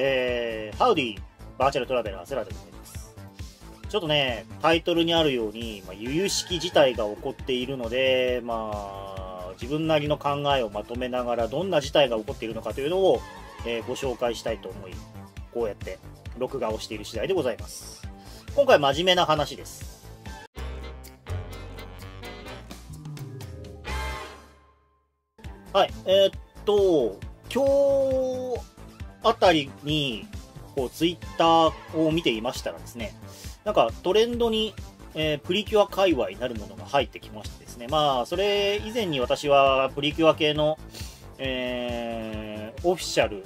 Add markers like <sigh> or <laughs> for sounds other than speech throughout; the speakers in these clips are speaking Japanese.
えー、ハウディバーチャルトラベラーセラでございます。ちょっとね、タイトルにあるように、まあ、由々しき事態が起こっているので、まあ、自分なりの考えをまとめながら、どんな事態が起こっているのかというのを、えーご紹介したいと思い、こうやって録画をしている次第でございます。今回真面目な話です。はい、えーっと、今日あたりに、こう、ツイッターを見ていましたらですね、なんかトレンドに、えープリキュア界隈なるものが入ってきましてですね、まあ、それ以前に私はプリキュア系の、えーオフィシャル、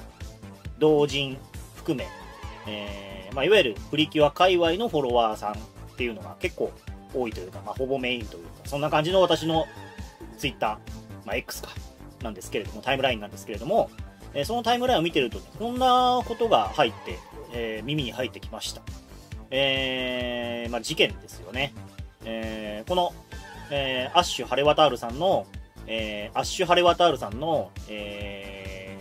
同人含め、えーまあ、いわゆるプリキュア界隈のフォロワーさんっていうのが結構多いというか、まあ、ほぼメインというか、そんな感じの私のツイッター、まあ、X か、なんですけれども、タイムラインなんですけれども、えそのタイムラインを見てると、こんなことが入って、えー耳に入ってきました。えーまあ、事件ですよね。えーこの、えアッシュ・ハレワタールさんの、えアッシュ・ハレワタールさんの、え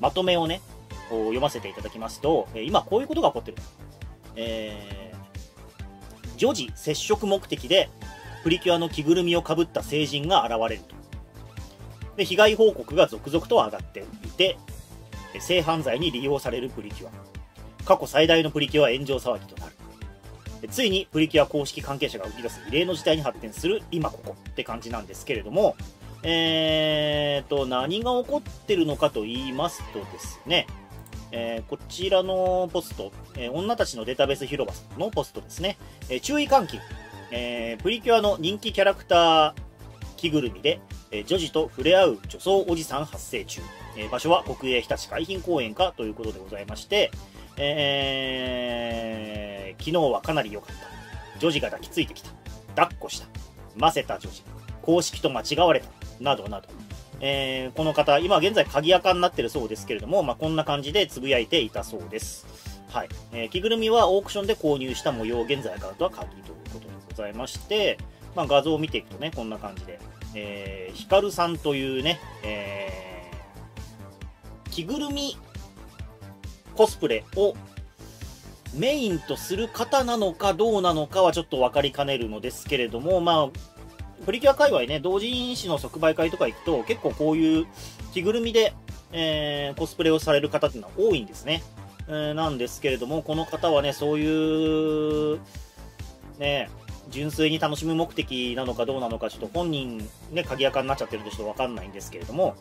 まとめをね、こう読ませていただきますと、え今こういうことが起こってる。えー女児接触目的でプリキュアの着ぐるみをかぶった成人が現れると。で、被害報告が続々と上がっていて、性犯罪に利用されるプリキュア。過去最大のプリキュア炎上騒ぎとなる。ついにプリキュア公式関係者が浮き出す異例の事態に発展する今ここって感じなんですけれども、えーと、何が起こってるのかと言いますとですね、えーこちらのポスト、えー女たちのデータベース広場さんのポストですね、えー注意喚起、えプリキュアの人気キャラクター着ぐるみで、え女児と触れ合う女装おじさん発生中、え場所は国営ひたち海浜公園かということでございまして、えー昨日はかなり良かった。女児が抱きついてきた。抱っこした。ませた女児。公式と間違われた。などなど、えーこの方今現在鍵垢になってるそうですけれども、まあ、こんな感じでつぶやいていたそうです。はい、えー着ぐるみはオークションで購入した模様現在からとは鍵ということでございまして、まあ、画像を見ていくとねこんな感じでえー、ヒカルさんというね、えー着ぐるみコスプレをメインとする方なのかどうなのかはちょっと分かりかねるのですけれども、まあ、プリキュア界隈ね、同人誌の即売会とか行くと、結構こういう着ぐるみで、えーコスプレをされる方っていうのは多いんですね。えーなんですけれども、この方はね、そういう、ね、純粋に楽しむ目的なのかどうなのか、ちょっと本人、ね、鍵垢になっちゃってるんでちょっとわかんないんですけれども、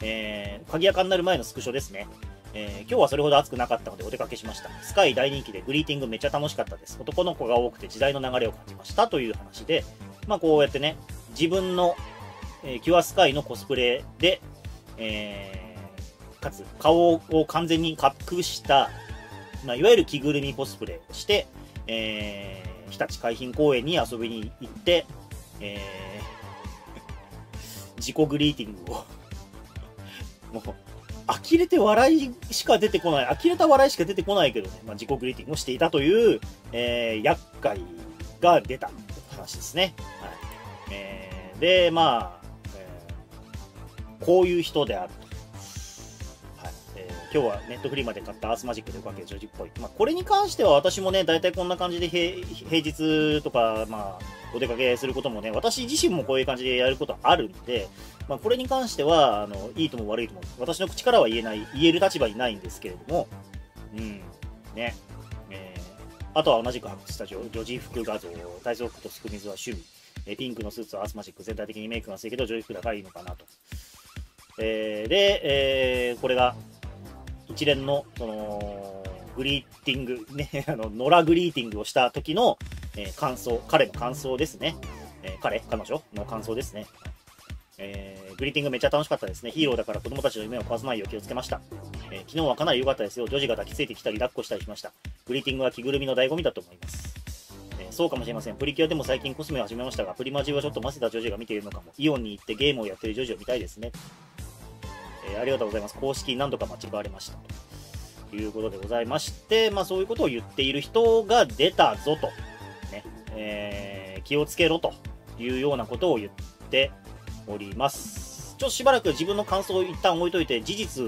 えー、鍵垢になる前のスクショですね。えー今日はそれほど暑くなかったのでお出かけしました。スカイ大人気でグリーティングめっちゃ楽しかったです。男の子が多くて時代の流れを感じましたという話で、まあこうやってね、自分の、えーキュアスカイのコスプレで、えーかつ顔を完全に隠した、まあ、いわゆる着ぐるみコスプレをして、え日立海浜公園に遊びに行って、えー <laughs> 自己グリーティングを。<laughs> もう呆れて笑いしか出てこない。呆れた笑いしか出てこないけどね、まあ、自己グリーティングをしていたという、えー厄介が出た話ですね、はい。えーでまあ、えーこういう人であると。今日はネットフリーまで買ったアースマジックでおかけジョージっぽい。まあ、これに関しては私もね、大体こんな感じで平日とか、まあ、お出かけすることもね、私自身もこういう感じでやることあるんで、まあ、これに関しては、あの、いいとも悪いとも、私の口からは言えない、言える立場にないんですけれども、うん、ね。えーあとは同じく発掘スタジオ、女児服画像、体操服とすく水は趣味、えピンクのスーツはアースマジック、全体的にメイクが薄いけど、女児服だからいいのかなと。えーで、えーこれが、一連の、その、グリーティング、ね、<laughs> あの、ノラグリーティングをした時の、えー感想、彼の感想ですね。えー彼、彼女の感想ですね。えーグリーティングめっちゃ楽しかったですね。ヒーローだから子供たちの夢を壊さないよう気をつけました。えー昨日はかなり良かったですよ。女児が抱きついてきたり抱っこしたりしました。グリーティングは着ぐるみの醍醐味だと思います。えそうかもしれません。プリキュアでも最近コスメを始めましたが、プリマジはちょっとマセた女児が見ているのかも。イオンに行ってゲームをやっている女児を見たいですね。ーありがとうございます。公式何度か間違われました。ということでございまして、まあそういうことを言っている人が出たぞと。ね。えー気をつけろというようなことを言っております。ちょっとしばらく自分の感想を一旦置いといて、事実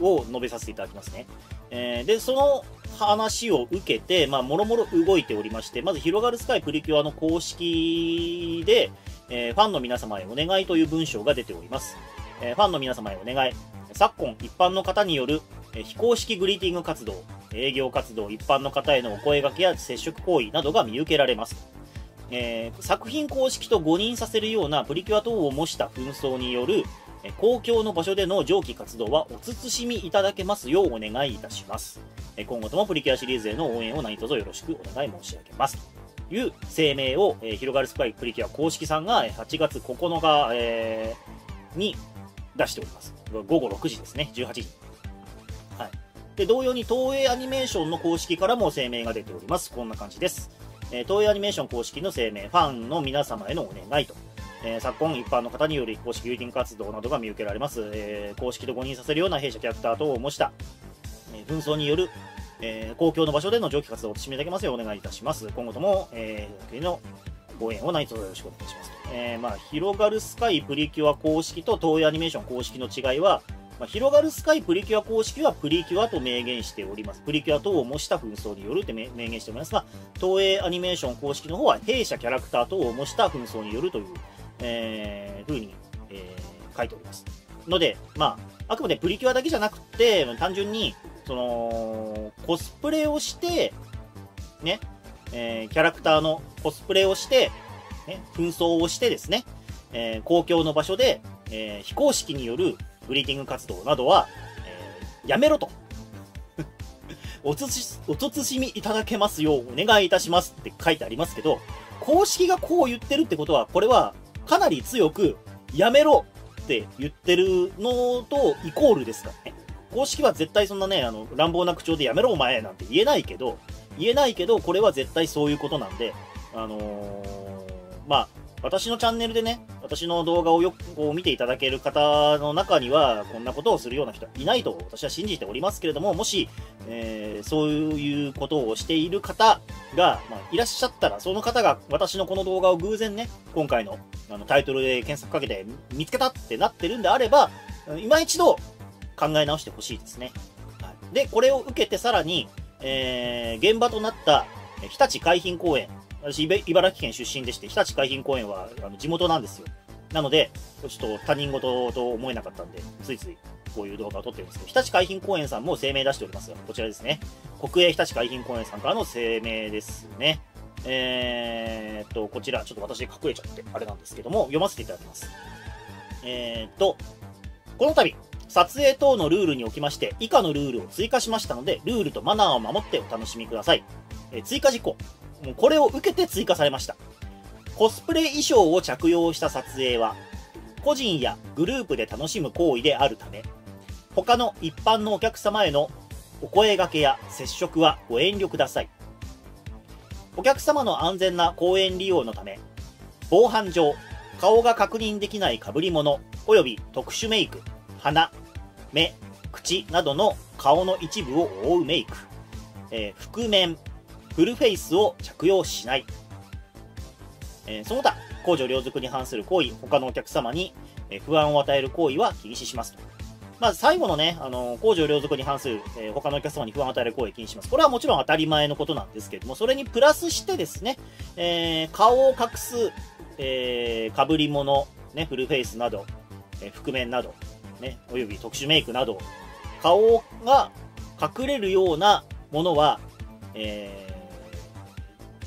を述べさせていただきますね。えー、で、その話を受けて、まあ、もろもろ動いておりまして、まず、広がるスカイプリキュアの公式で、えー、ファンの皆様へお願いという文章が出ております。え、ファンの皆様へお願い。昨今、一般の方による、え、非公式グリーティング活動、営業活動、一般の方へのお声掛けや接触行為などが見受けられます。えー、作品公式と誤認させるようなプリキュア等を模した紛争による、え公共の場所での上記活動はお慎みいただけますようお願いいたします。え今後ともプリキュアシリーズへの応援を何卒よろしくお願い申し上げます。という声明を、え、広がるスパイプリキュア公式さんが8月9日、えー、に出しております。午後6時ですね、18時。はい。で、同様に東映アニメーションの公式からも声明が出ております。こんな感じです。えー、東映アニメーション公式の声明、ファンの皆様へのお願いと。えー、昨今一般の方による公式ユーティング活動などが見受けられます、えー、公式と誤認させるような弊社キャラクター等を模した、え紛争による、え公共の場所での上記活動を締めてあげますようお願いいたします。今後とも、えー、国のご縁を何卒よろしくお願いします。えー、まあ、広がるスカイプリキュア公式と東映アニメーション公式の違いは、まあ、広がるスカイプリキュア公式はプリキュアと明言しております。プリキュア等を模した紛争によるって明言しておりますが、東映アニメーション公式の方は弊社キャラクター等を模した紛争によるという、えー、風に、えー、書いております。ので、まあ、あくまでプリキュアだけじゃなくて、単純に、その、コスプレをして、ね、えー、キャラクターのコスプレをして、ね、紛争をしてですね、えー、公共の場所で、えー、非公式によるグリーティング活動などは、えー、やめろと。<laughs> おつし、お慎みいただけますようお願いいたしますって書いてありますけど、公式がこう言ってるってことは、これはかなり強く、やめろって言ってるのとイコールですからね。公式は絶対そんなね、あの、乱暴な口調でやめろお前なんて言えないけど、言えないけど、これは絶対そういうことなんで、あのー、まあ、私のチャンネルでね、私の動画をよくこう見ていただける方の中には、こんなことをするような人はいないと私は信じておりますけれども、もし、えー、そういうことをしている方が、まあ、いらっしゃったら、その方が私のこの動画を偶然ね、今回のあのタイトルで検索かけて見つけたってなってるんであれば、今一度考え直してほしいですね。はい、で、これを受けてさらに、えー、現場となった日立海浜公園私、茨城県出身でして、日立海浜公園はあの地元なんですよ。なので、ちょっと他人事と思えなかったんで、ついついこういう動画を撮ってるんですけど、日立海浜公園さんも声明出しておりますが、こちらですね。国営日立海浜公園さんからの声明ですね。えー、っと、こちら、ちょっと私隠れちゃって、あれなんですけども、読ませていただきます。えー、っと、この度、撮影等のルールにおきまして、以下のルールを追加しましたので、ルールとマナーを守ってお楽しみください。えー、追加事項。もうこれを受けて追加されました。コスプレ衣装を着用した撮影は、個人やグループで楽しむ行為であるため、他の一般のお客様へのお声掛けや接触はご遠慮ください。お客様の安全な公園利用のため、防犯上、顔が確認できない被り物及び特殊メイク、鼻、目、口などの顔の一部を覆うメイク、えー、覆面、フルフェイスを着用しない。えー、その他、公序良俗に反する行為、他のお客様に不安を与える行為は禁止しますと。まず最後のね、あの、公序良俗に反する、えー、他のお客様に不安を与える行為を禁止します。これはもちろん当たり前のことなんですけれども、それにプラスしてですね、えー、顔を隠す、えー、被り物、ね、フルフェイスなど、え、覆面など、ね、および特殊メイクなど、顔が隠れるようなものは、え、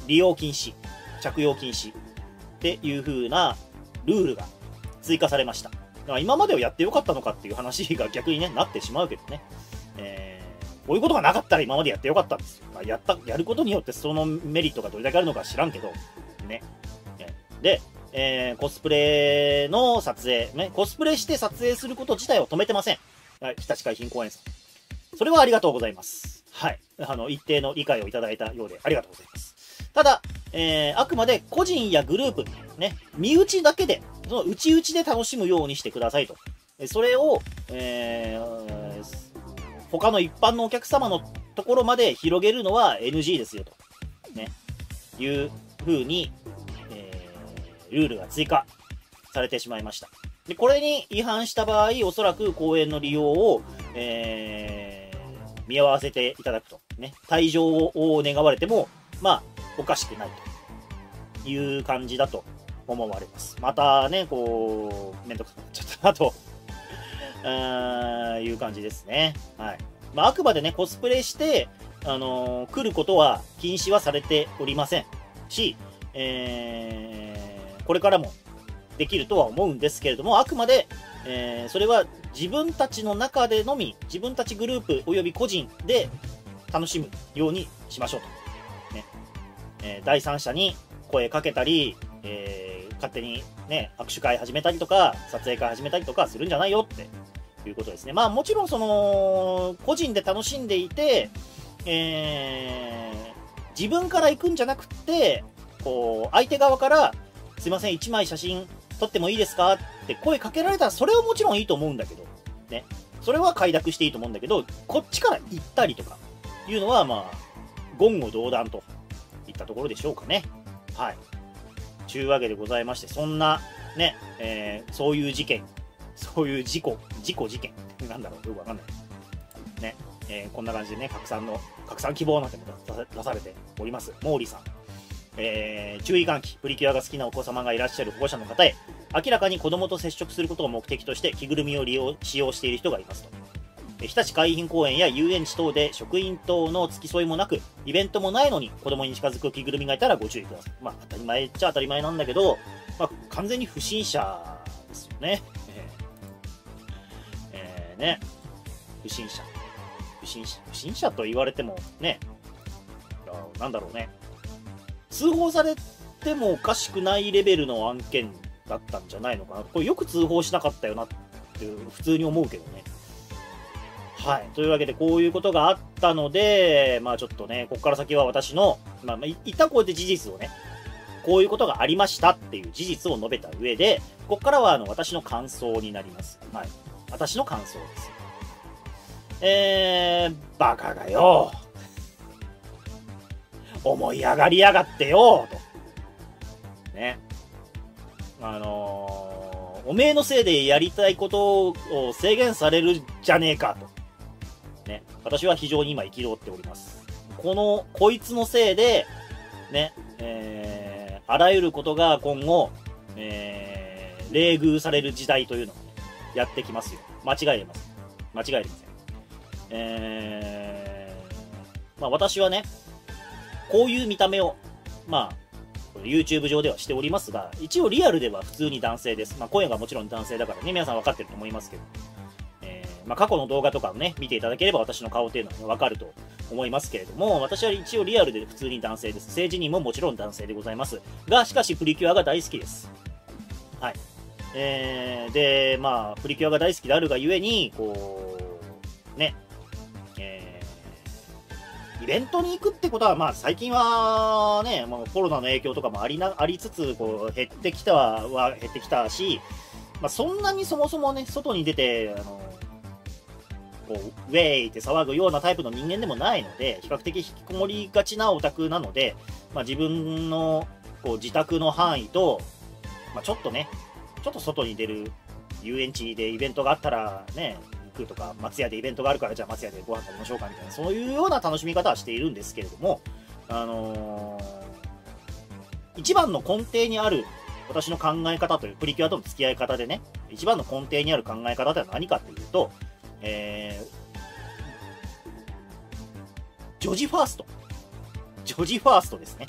利用禁止、着用禁止っていう風なルールが追加されました。だから今まではやってよかったのかっていう話が逆にね、なってしまうけどね。えー、こういうことがなかったら今までやってよかったんですよ。まあ、やった、やることによってそのメリットがどれだけあるのか知らんけど、ね。で、えー、コスプレの撮影、ね、コスプレして撮影すること自体を止めてません。はい、日立海浜公園さん。それはありがとうございます。はい。あの、一定の理解をいただいたようでありがとうございます。ただ、えー、あくまで個人やグループ、ね、身内だけで、その内々で楽しむようにしてくださいと。それを、えー、他の一般のお客様のところまで広げるのは NG ですよと。ね。いう風に、えー、ルールが追加されてしまいました。で、これに違反した場合、おそらく公園の利用を、えー、見合わせていただくと。ね。退場を願われても、まあ、おかしくないという感じだと思われます。またね、こう、めんどくさくなっちゃったなと <laughs> いう感じですね。はい。まあ、あくまでね、コスプレして、あのー、来ることは禁止はされておりませんし、えー、これからもできるとは思うんですけれども、あくまで、えー、それは自分たちの中でのみ、自分たちグループ及び個人で楽しむようにしましょうと。ね。え、第三者に声かけたり、えー、勝手にね、握手会始めたりとか、撮影会始めたりとかするんじゃないよっていうことですね。まあもちろんその、個人で楽しんでいて、えー、自分から行くんじゃなくて、こう、相手側から、すいません、1枚写真撮ってもいいですかって声かけられたら、それはもちろんいいと思うんだけど、ね。それは快諾していいと思うんだけど、こっちから行ったりとか、いうのは、まあ、言語道断とったところでしょうかね。はい。ちゅうわけでございまして、そんな、ね、えー、そういう事件、そういう事故、事故事件、なんだろう、よくわかんない。ね、えー、こんな感じでね、拡散の、拡散希望なんても出されております。毛利さん。えー、注意喚起、プリキュアが好きなお子様がいらっしゃる保護者の方へ、明らかに子供と接触することを目的として着ぐるみを利用、使用している人がいますと。日立海浜公園や遊園地等で職員等の付き添いもなく、イベントもないのに子供に近づく着ぐるみがいたらご注意ください。まあ、当たり前っちゃ当たり前なんだけど、まあ、完全に不審者ですよね。えー、えー、ね。不審者。不審者。不審者と言われてもね、なんだろうね。通報されてもおかしくないレベルの案件だったんじゃないのかな。これよく通報しなかったよなって普通に思うけどね。はい。というわけで、こういうことがあったので、まあちょっとね、ここから先は私の、まあ、まあ一旦こうやって事実をね、こういうことがありましたっていう事実を述べた上で、ここからはあの私の感想になります。はい。私の感想です。えー、バカがよ。思い上がりやがってよ、と。ね。あのー、おめえのせいでやりたいことを制限されるじゃねえか、と。私は非常に今憤っております。この、こいつのせいで、ね、えー、あらゆることが今後、えー、冷遇される時代というのを、ね、やってきますよ。間違いありません。間違いありません。えー、まあ私はね、こういう見た目を、まあ、YouTube 上ではしておりますが、一応リアルでは普通に男性です。まあ声がもちろん男性だからね、皆さん分かってると思いますけど。まあ、過去の動画とかをね、見ていただければ私の顔っていうのはわかると思いますけれども、私は一応リアルで普通に男性です。政治人ももちろん男性でございます。が、しかしプリキュアが大好きです。はい。えー、で、まあ、プリキュアが大好きであるがゆえに、こう、ね、えー、イベントに行くってことは、まあ、最近はね、まあ、コロナの影響とかもありな、ありつつ、こう、減ってきたは、減ってきたし、まあ、そんなにそもそもね、外に出て、あの、こう、ウェイって騒ぐようなタイプの人間でもないので、比較的引きこもりがちなオタクなので、まあ、自分のこう自宅の範囲と、まあ、ちょっとね、ちょっと外に出る遊園地でイベントがあったらね、行くとか、松屋でイベントがあるから、じゃあ松屋でご飯食べましょうかみたいな、そういうような楽しみ方はしているんですけれども、あのー、一番の根底にある私の考え方という、プリキュアとの付き合い方でね、一番の根底にある考え方とは何かっていうと、えー、ジョジファースト。ジョジファーストですね。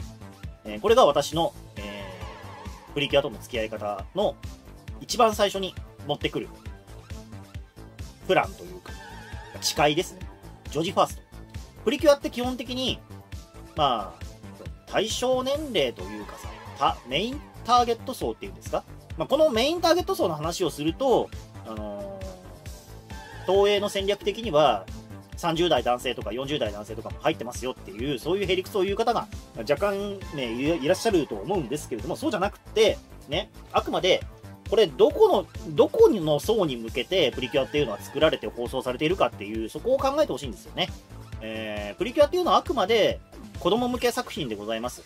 えー、これが私の、えー、プリキュアとの付き合い方の一番最初に持ってくるプランというか、誓いですね。ジョジファースト。プリキュアって基本的に、まあ、対象年齢というかさ、メインターゲット層っていうんですか、まあ、このメインターゲット層の話をすると、あの東映の戦略的には、30代男性とか40代男性とかも入ってますよっていう、そういうヘリクスを言う方が若干ね、いらっしゃると思うんですけれども、そうじゃなくて、ね、あくまで、これどこの、どこの層に向けてプリキュアっていうのは作られて放送されているかっていう、そこを考えてほしいんですよね。えー、プリキュアっていうのはあくまで子供向け作品でございます。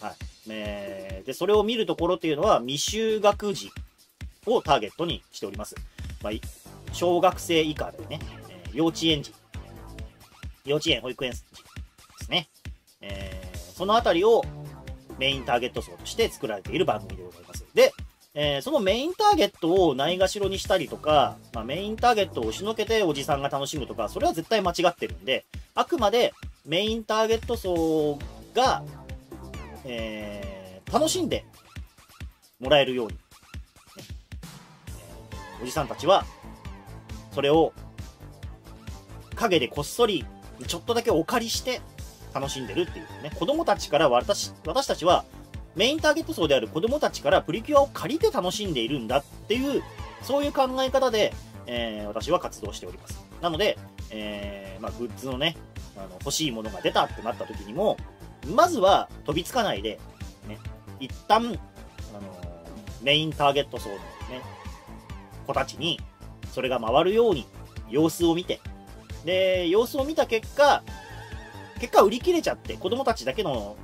はい。えー、で、それを見るところっていうのは未就学児をターゲットにしております。まあ、小学生以下でね、え幼稚園児幼稚園、保育園児ですね。えー、そのあたりをメインターゲット層として作られている番組でございます。で、えー、そのメインターゲットをないがしろにしたりとか、まあ、メインターゲットを押しのけておじさんが楽しむとか、それは絶対間違ってるんで、あくまでメインターゲット層が、えー、楽しんでもらえるように、えー、おじさんたちは、それを陰でこっそりちょっとだけお借りして楽しんでるっていうね、子供たちから私私たちはメインターゲット層である子供たちからプリキュアを借りて楽しんでいるんだっていう、そういう考え方で、えー、私は活動しております。なので、えー、まあ、グッズのね、あの欲しいものが出たってなった時にも、まずは飛びつかないで、ね、一旦、あのメインターゲット層のね、子たちに、それが回るように様子を見て、で、様子を見た結果、結果売り切れちゃって、子供たちだけの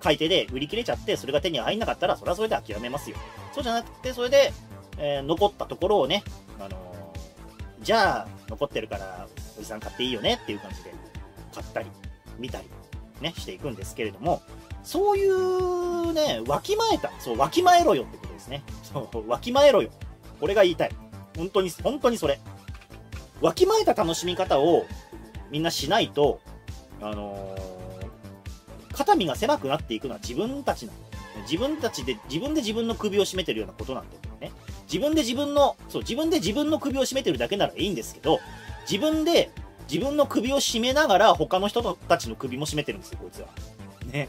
買い手で売り切れちゃって、それが手に入んなかったら、それはそれで諦めますよ。そうじゃなくて、それで、えー、残ったところをね、あのー、じゃあ、残ってるから、おじさん買っていいよねっていう感じで、買ったり、見たり、ね、していくんですけれども、そういうね、わきまえた、そう、わきまえろよってことですね。そう、わきまえろよ。これが言いたい。本当に、本当にそれ。わきまえた楽しみ方をみんなしないと、あのー肩身が狭くなっていくのは自分たちなんだよ。自分たちで、自分で自分の首を絞めてるようなことなんだよね。自分で自分の、そう、自分で自分の首を絞めてるだけならいいんですけど、自分で自分の首を絞めながら他の人たちの首も絞めてるんですよ、こいつは。ね。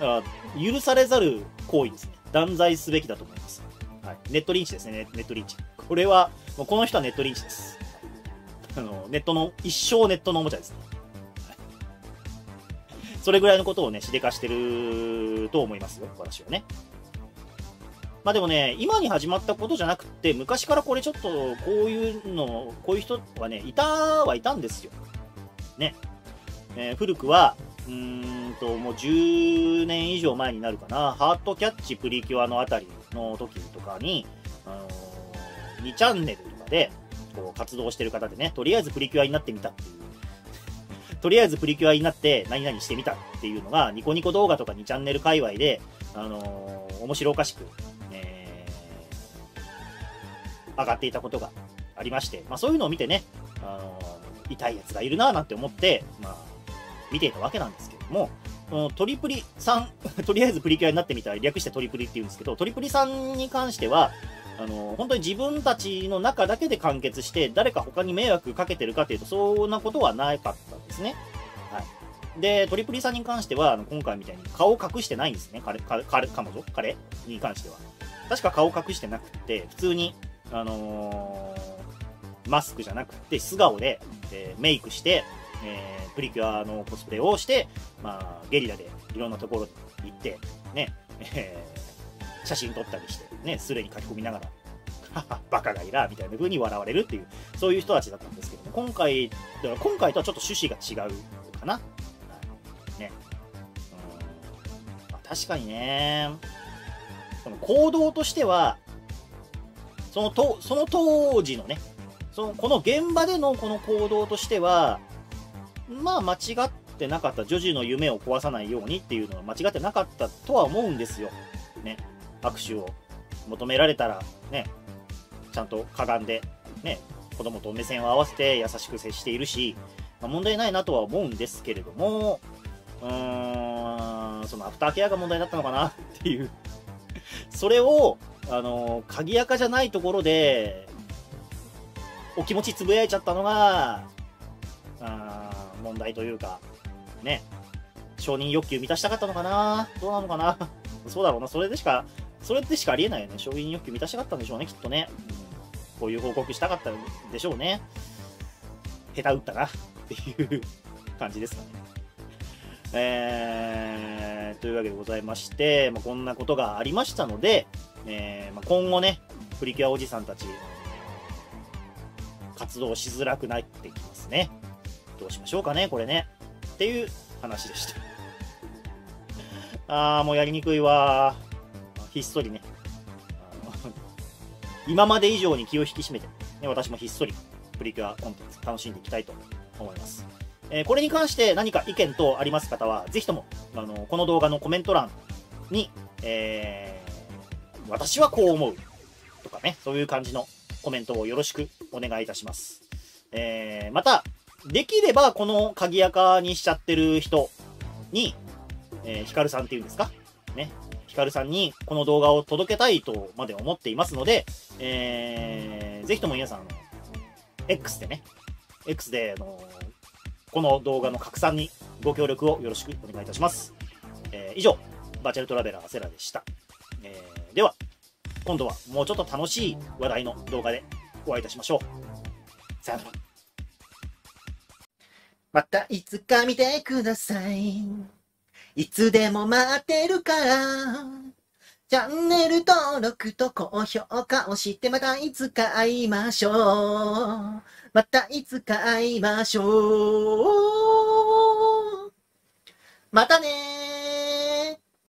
だから、許されざる行為ですね。断罪すべきだと思います。はい。ネットリンチですね、ネットリンチ。これは、もうこの人はネットリンチです。あの、ネットの、一生ネットのおもちゃですね。それぐらいのことをね、しでかしてると思いますよ、私はね。まあでもね、今に始まったことじゃなくて、昔からこれちょっと、こういうの、こういう人はね、いたはいたんですよ。ね。えー、古くは、うーんと、もう10年以上前になるかな、ハートキャッチプリキュアのあたりの時とかに、あのー、2チャンネルとかで、こう活動してる方でね、とりあえずプリキュアになってみたっていう。<laughs> とりあえずプリキュアになって何々してみたっていうのが、ニコニコ動画とか2チャンネル界隈で、あのー、面白おかしく、えー、上がっていたことがありまして、まあそういうのを見てね、あのー、痛いやつがいるなぁなんて思って、まあ、見ていたわけなんですけれども、このトリプリさん、<laughs> とりあえずプリキュアになってみたら略してトリプリって言うんですけど、トリプリさんに関しては、あの、本当に自分たちの中だけで完結して、誰か他に迷惑かけてるかというと、そんなことはなかったんですね。はい。で、トリプリさんに関しては、あの今回みたいに顔を隠してないんですね。彼、彼、彼彼女？彼に関しては。確か顔を隠してなくて、普通に、あのー、マスクじゃなくて、素顔で、えー、メイクして、えー、プリキュアのコスプレをして、まあ、ゲリラでいろんなところに行って、ね、えー、写真撮ったりして、ね、スレに書き込みながら、バカがいら、みたいな風に笑われるっていう、そういう人たちだったんですけども、今回、だから今回とはちょっと趣旨が違うかな。ね。うんまあ、確かにね、その行動としては、そのとその当時のね、そのこの現場でのこの行動としては、まあ間違ってなかった、女児の夢を壊さないようにっていうのは間違ってなかったとは思うんですよ。ね。握手を求められたら、ね、ちゃんとかがんで、ね、子供と目線を合わせて優しく接しているし、まあ、問題ないなとは思うんですけれども、うーん、そのアフターケアが問題だったのかなっていうそれを、あの、鍵垢じゃないところで、お気持ちつぶやいちゃったのが、問題というか、ね、承認欲求満たしたかったのかな？どうなのかな？<laughs> そうだろうな、それでしかそれでしかありえないよね。承認欲求満たしたかったんでしょうね、きっとね。こういう報告したかったんでしょうね。下手打ったなっていう感じですかね。えー、というわけでございまして、まあ、こんなことがありましたので、えーまあ、今後ね、プリキュアおじさんたち、活動しづらくなってきますね。どうしましょうかね、これね。っていう話でした。<laughs> あー、もうやりにくいわひっそりね、<laughs> 今まで以上に気を引き締めて、ね、私もひっそりプリキュアコンテンツ楽しんでいきたいと思います。えー、これに関して何か意見等あります方は、ぜひとも、あの、この動画のコメント欄に、えー、私はこう思うとかね、そういう感じのコメントをよろしくお願いいたします。えー、また、できればこの鍵垢にしちゃってる人に、えー、ヒカルさんっていうんですか？ね。ヒカルさんにこの動画を届けたいとまで思っていますので、えー、ぜひとも皆さん、X でね、X で、あのこの動画の拡散にご協力をよろしくお願いいたします。えー、以上、バーチャルトラベラーセラでした。えー、では、今度はもうちょっと楽しい話題の動画でお会いいたしましょう。さよなら。またいつか見てください。いつでも待ってるから。チャンネル登録と高評価をしてまたいつか会いましょう。またいつか会いましょう。またね